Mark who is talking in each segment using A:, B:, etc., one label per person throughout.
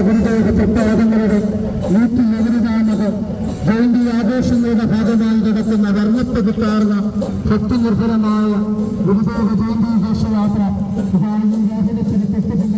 A: ഗുരുദേവ പ്രത്യാഗങ്ങളുടെ നൂറ്റി എഴുപതാമത് ജയന്തി ആഘോഷങ്ങളുടെ ഭാഗമായി നടക്കുന്ന വർണപ്പെട്ടുത്താർന്ന ഭക്തി നിർഭരമായ ഗുരുദേവ ജയന്തി ഘോഷയാത്ര ഇതാണ് ഈ വാഹനത്തിന്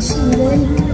B: xưa đây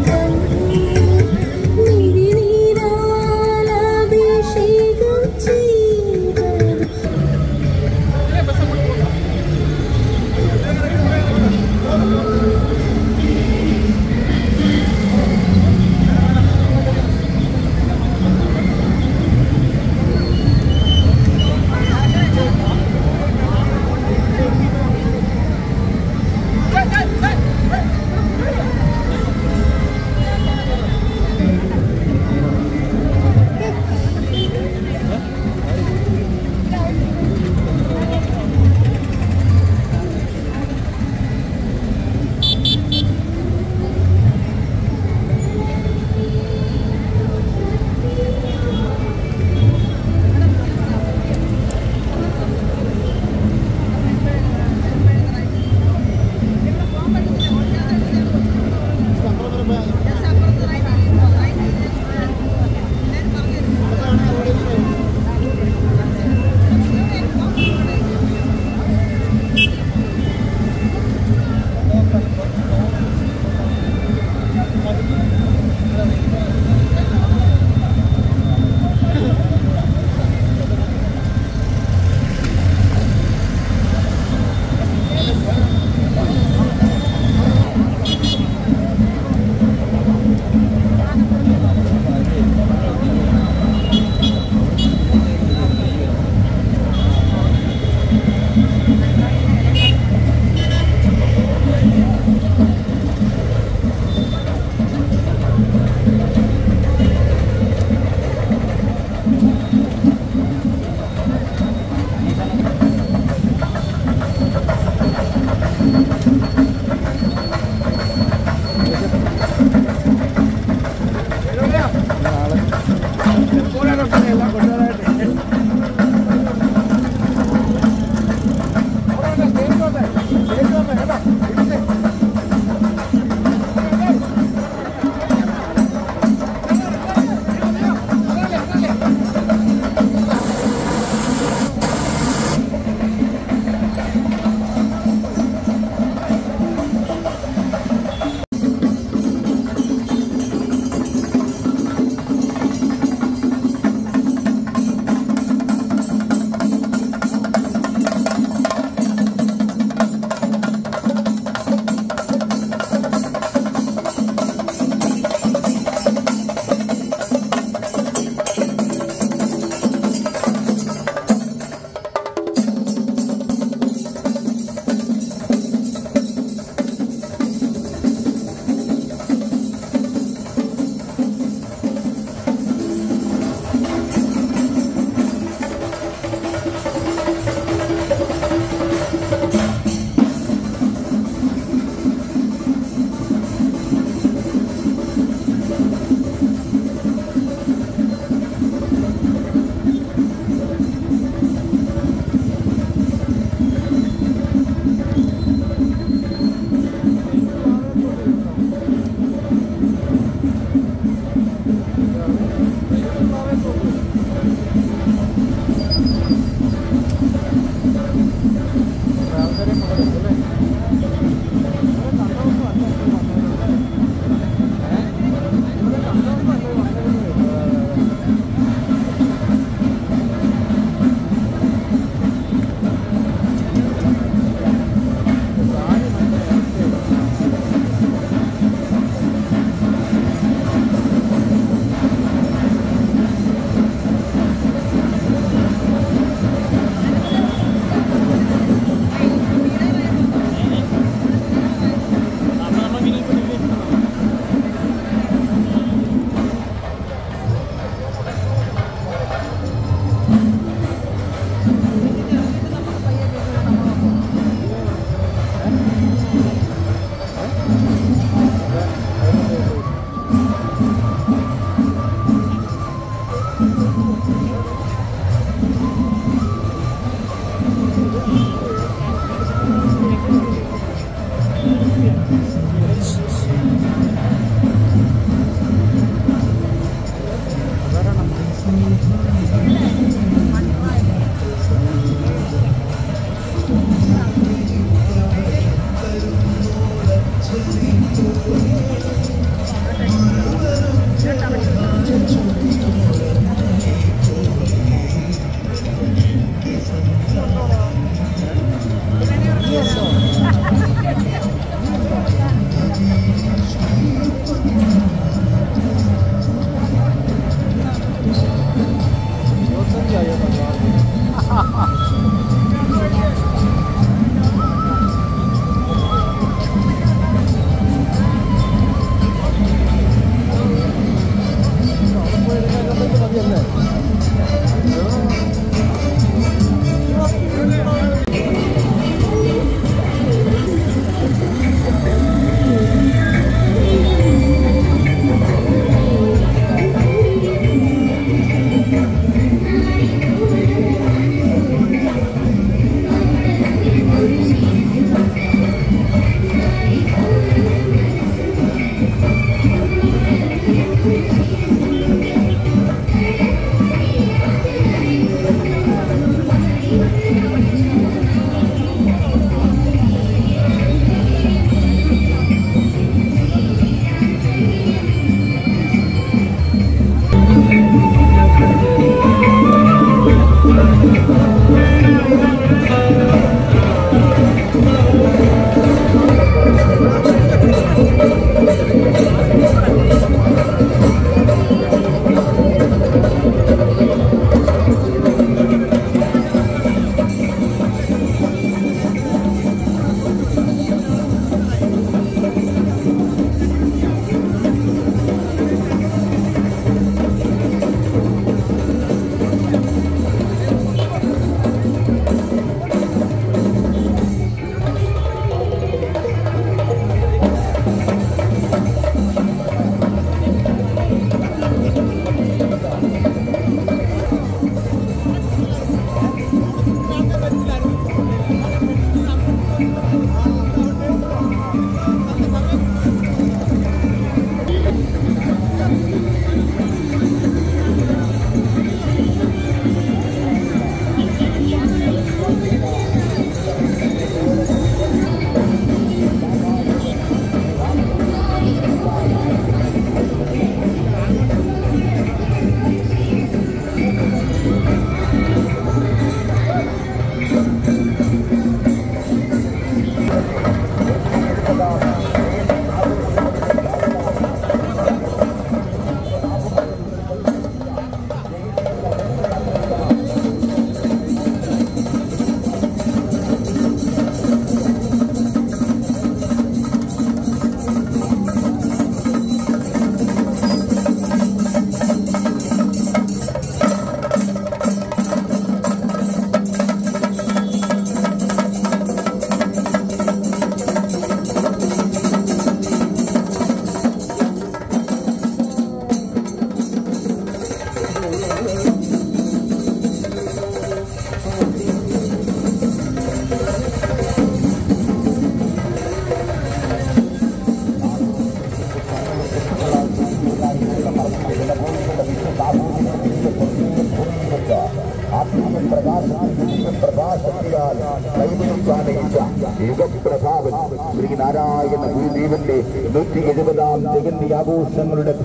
B: Never.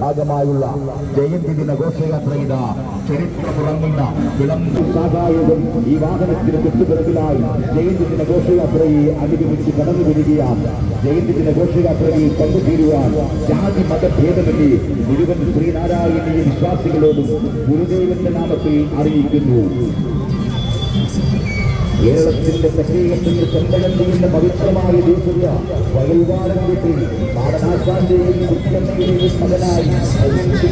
B: ഭാഗമായുള്ള ജയന്തി ദിന ഘോഷയാത്രയിത ചരിത്രമുറങ്ങുന്ന വിളമ്പു സഹായവും ഈ വാഹനത്തിന് തൊട്ടുപിറകിലായി ജയന്തി ദിന ഘോഷയാത്രയെ അനുഗമിച്ച് കടന്നു വരികയാണ് ജയന്തി ദിന ഘോഷയാത്രയിൽ പങ്കുചേരുവാൻ ജാതി മതഭേദമന്യേ മുഴുവൻ ശ്രീനാരായണീയ വിശ്വാസികളോടും ഗുരുദേവന്റെ നാമത്തിൽ അറിയിക്കുന്നു. കേരളത്തിന്റെ പ്രത്യേകത്തിന്റെ ചെമ്പഴം ചെയ്യുന്ന പവിത്രമായ ദേശീയ വയൽവാരം വീട്ടിൽ പാടനാശാന്റെയും കുട്ടിയമ്മയുടെയും മകനായി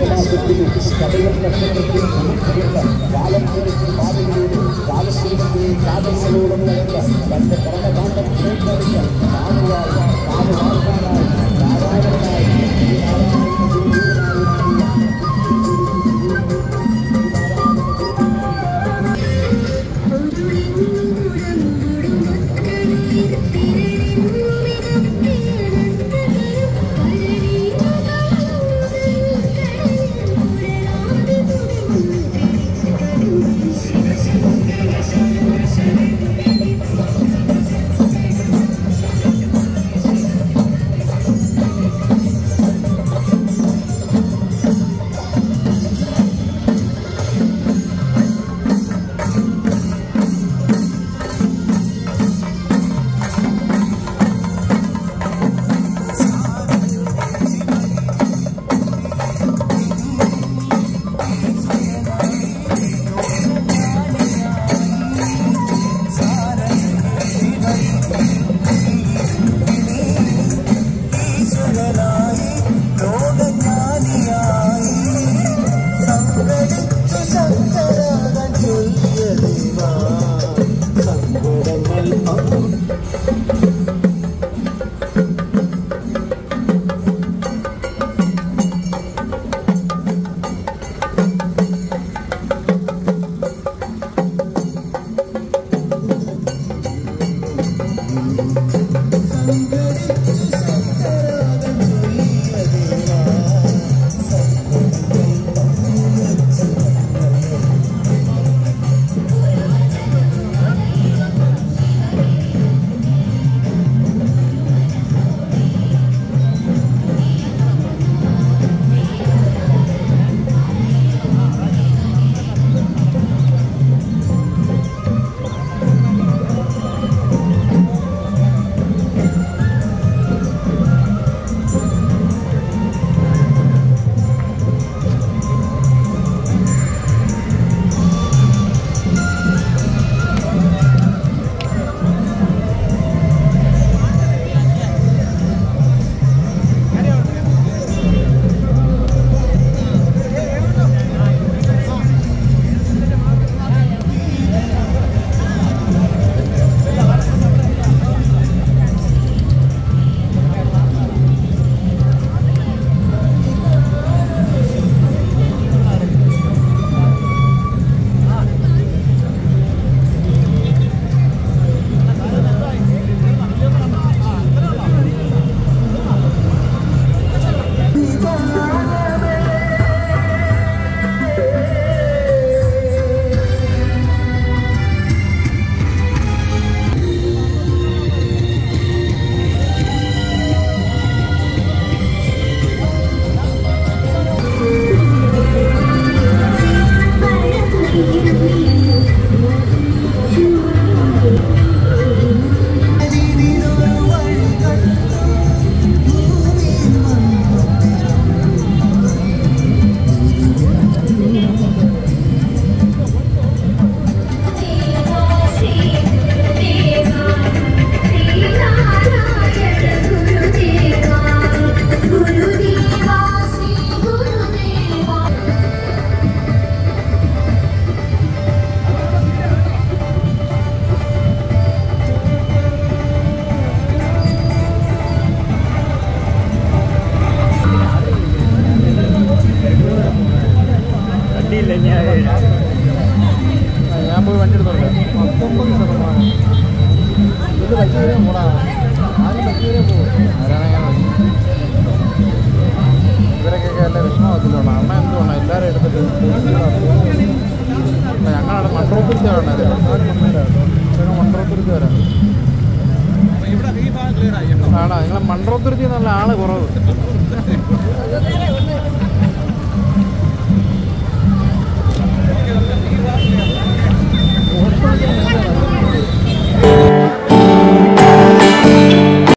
B: മാസത്തിൽ കടയൽ നക്ഷത്രത്തിൽ കുറിച്ചിരുന്ന കാലം കുറിച്ച് പാതയിലൂടെ കാലത്തിന്റെ കാതങ്ങളോടും നടന്ന തന്റെ കർമ്മകാന്തം കേട്ടറിഞ്ഞ നാടുവായി നാടുവാർക്കാനായി നാരായണനായി